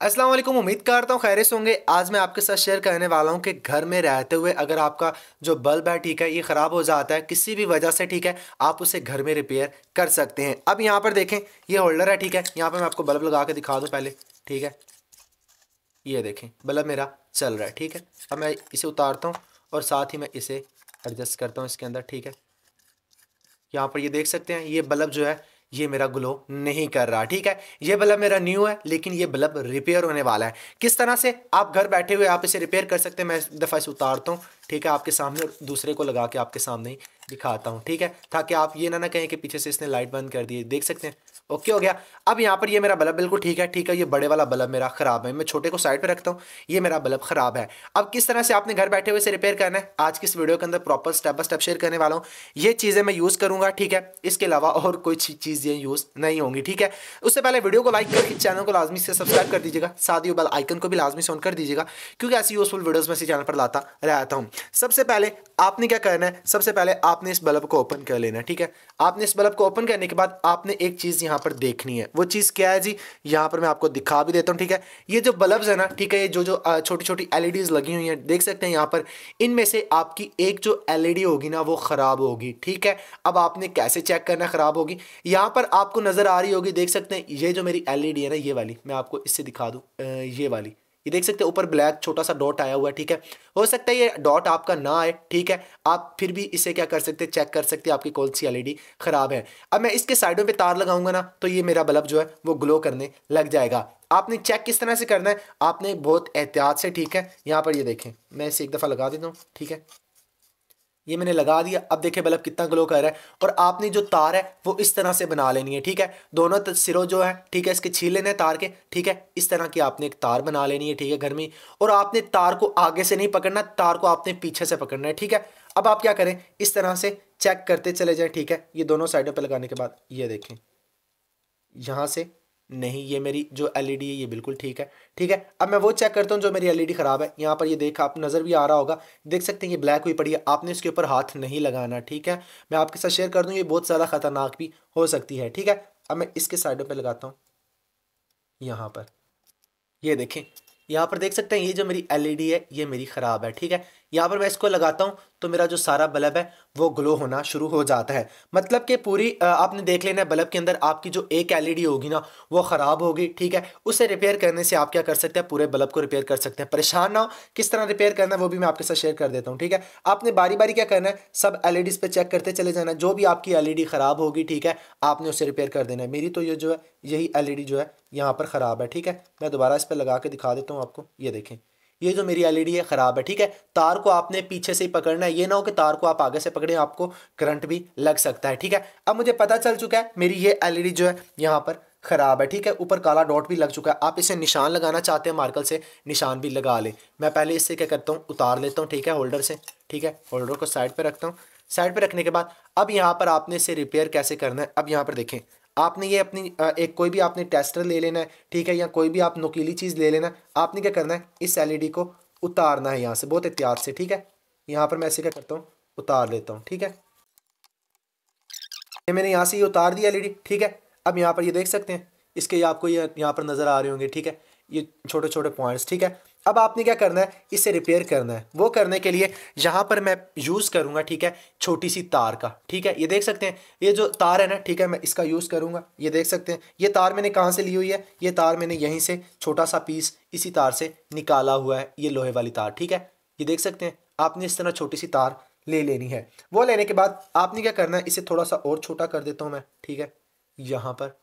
वालेकुम, उम्मीद करता हूँ खैर होंगे। आज मैं आपके साथ शेयर करने वाला हूँ कि घर में रहते हुए अगर आपका जो बल्ब है, ठीक है, ये ख़राब हो जाता है, किसी भी वजह से, ठीक है, आप उसे घर में रिपेयर कर सकते हैं। अब यहाँ पर देखें, ये होल्डर है, ठीक है, यहाँ पर मैं आपको बल्ब लगा के दिखा दूँ पहले, ठीक है। ये देखें, बल्ब मेरा चल रहा है, ठीक है। अब मैं इसे उतारता हूँ और साथ ही मैं इसे एडजस्ट करता हूँ इसके अंदर, ठीक है। यहाँ पर ये देख सकते हैं, ये बल्ब जो है ये मेरा ग्लो नहीं कर रहा, ठीक है? ये बल्ब मेरा न्यू है, लेकिन ये बल्ब रिपेयर होने वाला है। किस तरह से आप घर बैठे हुए आप इसे रिपेयर कर सकते हैं, मैं दफ़ा इसे उतारता हूँ, ठीक है? आपके सामने और दूसरे को लगा के आपके सामने ही दिखाता हूँ, ठीक है? ताकि आप ये ना ना कहें कि पीछे से इसने लाइट बंद कर दी, देख सकते हैं। ओके, हो गया। अब यहाँ पर ये मेरा बल्ब बिल्कुल ठीक है ठीक है, ये बड़े वाला बल्ब मेरा ख़राब है। मैं छोटे को साइड पे रखता हूँ, ये मेरा बल्ब ख़राब है। अब किस तरह से आपने घर बैठे हुए से रिपेयर करना है, आज की इस वीडियो के अंदर proper step by step share करने वाला हूँ। ये चीज़ें मैं यूज़ करूँगा, ठीक है? इसके अलावा और कोई चीज़ें यूज़ नहीं होंगी, ठीक है? उससे पहले वीडियो को लाइक करके चैनल को लाजमी से सब्सक्राइब कर दीजिएगा, साथ ही बेल आइकन को भी लाजमी से ऑन कर दीजिएगा, क्योंकि ऐसी यूजफुल वीडियोज़ में इसी चैनल पर लाता रहता हूँ। सबसे पहले आपने क्या करना है, सबसे पहले आपने इस बल्ब को ओपन कर लेना ठीक है? आपने इस बल्ब को ओपन करने के बाद आपने एक चीज़ यहाँ पर देखनी है। वो चीज़ क्या है जी? यहाँ पर मैं आपको दिखा भी देता हूँ, ठीक है? ये जो बल्ब है ना, ठीक है, ये जो जो छोटी छोटी एलईडीज लगी हुई हैं, देख सकते हैं यहाँ पर, इनमें से आपकी एक जो एलईडी होगी ना, वो ख़राब होगी, ठीक है? अब आपने कैसे चेक करना ख़राब होगी? यहाँ पर आपको नज़र आ रही होगी, देख सकते हैं, ये जो मेरी एलईडी है ना, ये वाली, मैं आपको इससे दिखा दूँ ये वाली। ये देख सकते हैं, ऊपर ब्लैक छोटा सा डॉट आया हुआ है, ठीक है? हो सकता है ये डॉट आपका ना आए, ठीक है? आप फिर भी इसे क्या कर सकते हैं, चेक कर सकते हैं, आपकी कौन सी एलईडी ख़राब है। अब मैं इसके साइडों पे तार लगाऊँगा ना तो ये मेरा बल्ब जो है, वो ग्लो करने लग जाएगा। आपने चेक किस तरह से करना है, आपने बहुत एहतियात से, ठीक है? यहाँ पर ये देखें, मैं इसे एक दफ़ा लगा देता हूँ, ठीक है? ये मैंने लगा दिया। अब देखे बल्ब कितना ग्लो कर रहा है। और आपने जो तार है, वो इस तरह से बना लेनी है, ठीक है? दोनों सिरों जो है, ठीक है, इसके छील लेने तार के, ठीक है? इस तरह की आपने एक तार बना लेनी है, ठीक है, घर में। और आपने तार को आगे से नहीं पकड़ना, तार को आपने पीछे से पकड़ना है, ठीक है? अब आप क्या करें, इस तरह से चेक करते चले जाएँ, ठीक है? ये दोनों साइडों पर लगाने के बाद, ये देखें। यहाँ से नहीं, ये मेरी जो एलईडी है, ये बिल्कुल ठीक है। ठीक है, अब मैं वो चेक करता हूँ जो मेरी एलईडी ख़राब है। यहाँ पर ये देखा, आप नज़र भी आ रहा होगा। देख सकते हैं ये ब्लैक हुई पड़ी है। आपने इसके ऊपर हाथ नहीं लगाना, ठीक है? मैं आपके साथ शेयर कर दूँ, ये बहुत ज़्यादा ख़तरनाक भी हो सकती है, ठीक है? अब मैं इसके साइडों पर लगाता हूँ। यहाँ पर। ये देखें। यहाँ पर देख सकते हैं, ये जो मेरी एलईडी है, ये मेरी ख़राब है, ठीक है? यहाँ पर मैं इसको लगाता हूँ तो मेरा जो सारा बल्ब है, वो ग्लो होना शुरू हो जाता है। मतलब कि पूरी आपने देख लेना है, बल्ब के अंदर आपकी जो एक एलईडी होगी ना, वो ख़राब होगी, ठीक है? उसे रिपेयर करने से आप क्या कर सकते हैं, पूरे बल्ब को रिपेयर कर सकते हैं। परेशान ना हो, किस तरह रिपेयर करना है, वो भी मैं आपके साथ शेयर कर देता हूँ, ठीक है? आपने बारी बारी क्या करना है, सब एल पे चेक करते चले जाना जो भी आपकी एलईडी ख़राब होगी, ठीक है? आपने उसे रिपेयर कर देना है। मेरी तो ये जो है, यही एलईडी जो है यहाँ पर ख़राब है, ठीक है? मैं दोबारा इस पर लगा के दिखा देता हूँ आपको। ये देखें। ये जो मेरी एलईडी है, ख़राब है, ठीक है? तार को आपने पीछे से ही पकड़ना है। ये ना हो कि तार को आप आगे से पकड़ें, आपको करंट भी लग सकता है, ठीक है? अब मुझे पता चल चुका है, मेरी ये एलईडी जो है, यहाँ पर ख़राब है, ठीक है? ऊपर काला डॉट भी लग चुका है। आप इसे निशान लगाना चाहते हैं मार्कल से निशान भी लगा लें। मैं पहले इससे क्या करता हूँ, उतार लेता हूँ, ठीक है? होल्डर से, ठीक है? होल्डर को साइड पर रखता हूँ। साइड पर रखने के बाद, अब यहाँ पर आपने इसे रिपेयर कैसे करना है? अब यहाँ पर देखें। आपने ये अपनी एक कोई भी आपने टेस्टर ले लेना है, ठीक है, या कोई भी आप नुकीली चीज़ ले लेना आपने क्या करना है, इस एलईडी को उतारना है यहाँ से, बहुत एहतियात से, ठीक है? यहाँ पर मैं ऐसे क्या करता हूँ, उतार लेता हूँ, ठीक है? ये मैंने यहाँ से ये उतार दिया एलईडी ठीक है? अब यहाँ पर ये देख सकते हैं, इसके आपको ये यहाँ पर नज़र आ रहे होंगे, ठीक है? ये छोटे छोटे पॉइंट्स, ठीक है? अब आपने क्या करना है? इसे रिपेयर करना है। वो करने के लिए यहाँ पर मैं यूज़ करूँगा ठीक है? छोटी सी तार का ठीक है? ये देख सकते हैं। ये जो तार है ना ठीक है? मैं इसका यूज़ करूँगा। ये देख सकते हैं। ये तार मैंने कहाँ से ली हुई है? ये तार मैंने यहीं से छोटा सा पीस इसी तार से निकाला हुआ है ये लोहे वाली तार ठीक है? ये देख सकते हैं। आपने इस तरह छोटी सी तार ले लेनी है। वो लेने के बाद आपने क्या करना है? इसे थोड़ा सा और छोटा कर देता हूँ मैं ठीक है? यहाँ पर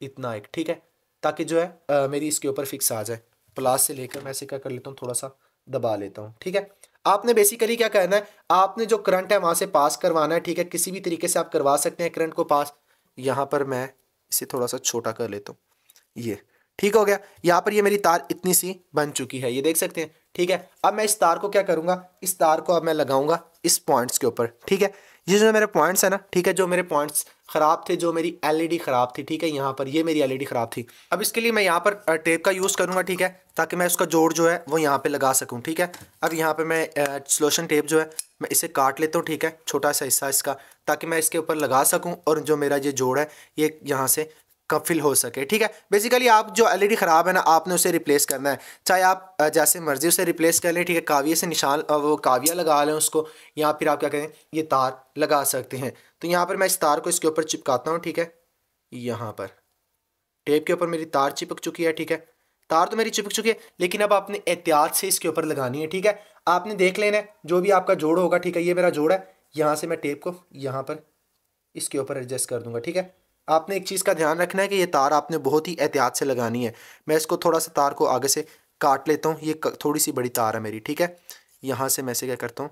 इतना एक ठीक है? ताकि जो है आ, मेरी इसके ऊपर फिक्स आ जाए। प्लास से लेकर मैं इसे क्या कर लेता हूँ, थोड़ा सा दबा लेता हूँ, ठीक है? आपने बेसिकली क्या करना है, आपने जो करंट है वहाँ से पास करवाना है, ठीक है? किसी भी तरीके से आप करवा सकते हैं करंट को पास यहाँ पर मैं इसे थोड़ा सा छोटा कर लेता हूँ, ये, ठीक हो गया? यहाँ पर ये मेरी तार इतनी सी बन चुकी है, ये देख सकते हैं, ठीक है? अब मैं इस तार को क्या करूँगा, इस तार को अब मैं लगाऊँगा इस पॉइंट्स के ऊपर, ठीक है? ये जो मेरे पॉइंट्स है ना, ठीक है, जो मेरे पॉइंट्स ख़राब थे, जो मेरी एलईडी ख़राब थी, ठीक है, यहाँ पर, ये मेरी एलईडी ख़राब थी। अब इसके लिए मैं यहाँ पर टेप का यूज़ करूँगा, ठीक है, ताकि मैं उसका जोड़ जो है, वो यहाँ पे लगा सकूँ, ठीक है? अब यहाँ पे मैं स्लोशन टेप जो है, मैं इसे काट लेता हूँ, ठीक है? छोटा सा हिस्सा इसका, ताकि मैं इसके ऊपर लगा सकूँ, और जो मेरा ये जोड़ है, ये यहाँ से कफिल हो सके, ठीक है? बेसिकली आप जो एलईडी ख़राब है ना, आपने उसे रिप्लेस करना है। चाहे आप जैसे मर्ज़ी उसे रिप्लेस कर लें, ठीक है? काविया से निशान वो काविया लगा लें उसको, या फिर आप क्या करें ये तार लगा सकते हैं। तो यहाँ पर मैं इस तार को इसके ऊपर चिपकाता हूँ, ठीक है? यहाँ पर। टेप के ऊपर मेरी तार चिपक चुकी है, ठीक है? तार तो मेरी चिपक चुकी है, लेकिन अब आपने एहतियात से इसके ऊपर लगानी है, ठीक है? आपने देख लेना है, जो भी आपका जोड़ होगा, ठीक है? ये मेरा जोड़ है, यहाँ से मैं टेप को यहाँ पर इसके ऊपर एडजस्ट कर दूँगा, ठीक है? आपने एक चीज़ का ध्यान रखना है कि ये तार आपने बहुत ही एहतियात से लगानी है। मैं इसको थोड़ा सा तार को आगे से काट लेता हूँ। ये थोड़ी सी बड़ी तार है मेरी, ठीक है? यहाँ से मैं से क्या करता हूँ?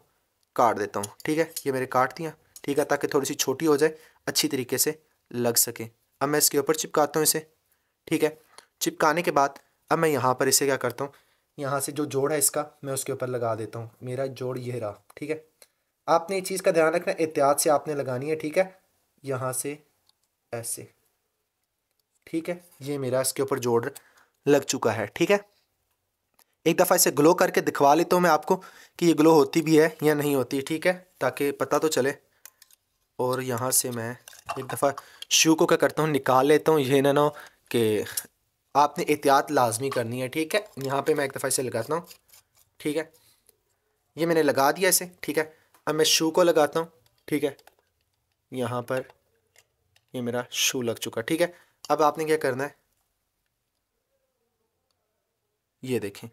काट देता हूँ, ठीक है? ये मेरे काट दिया, ठीक है? ताकि थोड़ी सी छोटी हो जाए, अच्छी तरीके से लग सके। अब मैं इसके ऊपर चिपकाता हूँ इसे, ठीक है? चिपकाने के बाद अब मैं यहाँ पर इसे क्या करता हूँ? यहाँ से जो जोड़ है इसका, मैं उसके ऊपर लगा देता हूँ। मेरा जोड़ ये रहा, ठीक है? आपने इस चीज़ का ध्यान रखना एहतियात से आपने लगानी है, ठीक है? यहाँ से ऐसे। ठीक है? ये मेरा इसके ऊपर जोड़ लग चुका है, ठीक है? एक दफ़ा इसे ग्लो करके दिखवा लेता हूँ मैं आपको कि ये ग्लो होती भी है या नहीं होती, ठीक है? ताकि पता तो चले। और यहाँ से मैं एक दफ़ा शू को क्या करता हूँ, निकाल लेता हूँ। ये ना ना कि आपने एहतियात लाजमी करनी है, ठीक है? यहाँ पे मैं एक दफ़ा इसे लगाता हूँ, ठीक है? ये मैंने लगा दिया इसे, ठीक है? अब मैं शू को लगाता हूँ, ठीक है? यहाँ पर ये मेरा शू लग चुका ठीक है? अब आपने क्या करना है? ये देखें।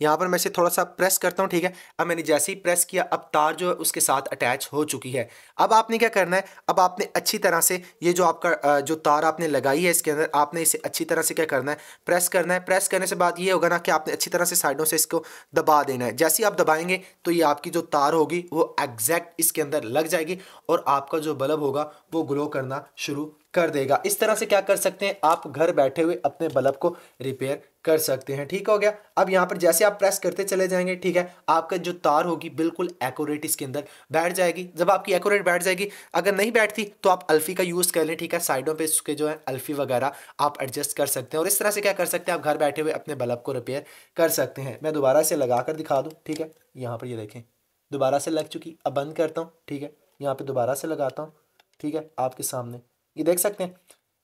यहाँ पर मैं इसे थोड़ा सा प्रेस करता हूँ, ठीक है? अब मैंने जैसे ही प्रेस किया, अब तार जो है उसके साथ अटैच हो चुकी है। अब आपने क्या करना है? अब आपने अच्छी तरह से ये जो आपका जो तार आपने लगाई है इसके अंदर, आपने इसे अच्छी तरह से क्या करना है? प्रेस करना है। प्रेस करने से बाद ये होगा ना कि आपने अच्छी तरह से साइडों से इसको दबा देना है। जैसे ही आप दबाएँगे तो ये आपकी जो तार होगी, वो एग्जैक्ट इसके अंदर लग जाएगी और आपका जो बल्ब होगा, वो ग्लो करना शुरू कर देगा। इस तरह से क्या कर सकते हैं? आप घर बैठे हुए अपने बल्ब को रिपेयर कर सकते हैं। ठीक हो गया? अब यहाँ पर जैसे आप प्रेस करते चले जाएँगे, ठीक है? आपका जो तार होगी बिल्कुल एक्यूरेट इसके अंदर बैठ जाएगी। जब आपकी एक्यूरेट बैठ जाएगी, अगर नहीं बैठती तो आप अल्फ़ी का यूज़ कर लें, ठीक है? साइडों पे इसके जो है अल्फ़ी वगैरह आप एडजस्ट कर सकते हैं। और इस तरह से क्या कर सकते हैं? आप घर बैठे हुए अपने बल्ब को रिपेयर कर सकते हैं। मैं दोबारा से लगा कर दिखा दूँ, ठीक है? यहाँ पर ये देखें, दोबारा से लग चुकी, अब बंद करता हूँ, ठीक है? यहाँ पर दोबारा से लगाता हूँ, ठीक है? आपके सामने ये देख सकते हैं।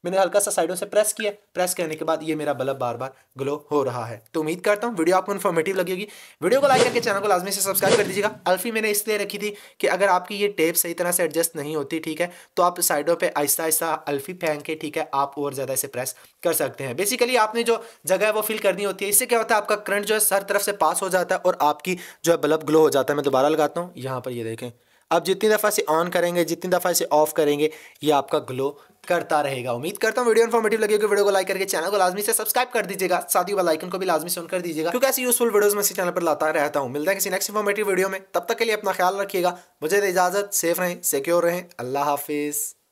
मैंने हल्का सा साइडों से प्रेस किया। प्रेस करने के बाद ये मेरा बल्ब बार बार ग्लो हो रहा है। तो उम्मीद करता हूँ वीडियो आपको इन्फॉर्मेटिव लगेगी वीडियो को लाइक करके चैनल को लाजमी से सब्सक्राइब कर दीजिएगा। अल्फी मैंने इसलिए रखी थी कि अगर आपकी ये टेप सही तरह से एडजस्ट नहीं होती, ठीक है तो आप साइडों पर आहिस्ता आहिस्ता अल्फी फेंक के, ठीक है, आप और ज़्यादा इसे प्रेस कर सकते हैं। बेसिकली आपने जो जगह है वो फिल करनी होती है। इससे क्या होता है, आपका करंट जो है हर तरफ़ से पास हो जाता है और आपकी जो है बल्ब ग्लो हो जाता है। मैं दोबारा लगाता हूँ। यहाँ पर ये देखें। आप जितनी दफ़ा से ऑन करेंगे, जितनी दफ़ा से ऑफ़ करेंगे, ये आपका ग्लो करता रहेगा। उम्मीद करता हूँ वीडियो इन्फॉर्मेटिव लगेगी वीडियो को लाइक करके चैनल को लाजमी से सब्सक्राइब कर दीजिएगा। साथ ही आइकन को भी लाजमी से ऑन कर दीजिएगा। क्योंकि ऐसी यूजफुल वीडियोस में इसी चैनल पर लाता रहता हूँ। मिलता है किसी नेक्स्ट इन्फॉर्मेटिव वीडियो में। तब तक के लिए अपना ख्याल रखिएगा। मुझे इजाज़त। सेफ़ रहें सिक्योर रहें। अल्लाह हाफिज़।